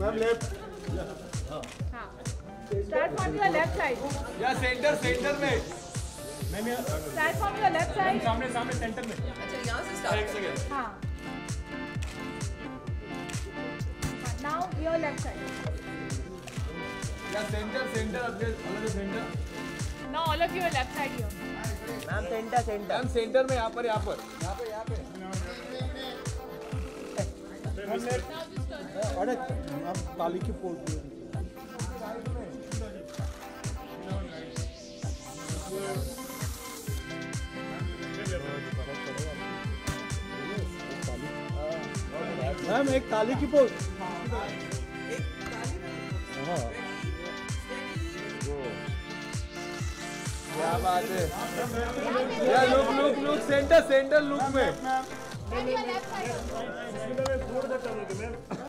Ma'am left हाँ start from your left side या centre centre में start from your left side सामने सामने सेंटर में. अच्छा यहाँ से स्टार्ट सेकंड हाँ. नाउ योर लेफ़्ट साइड या सेंटर सेंटर अपने अलग centre now all of you left side here ma'am centre centre ma'am centre में यहाँ पर यहाँ पर. यहाँ पे यहाँ पे. अरे आप ताली की पोल मैम एक ताली की पोल हाँ क्या बात है या look look look centre centre look में 쌍을 그면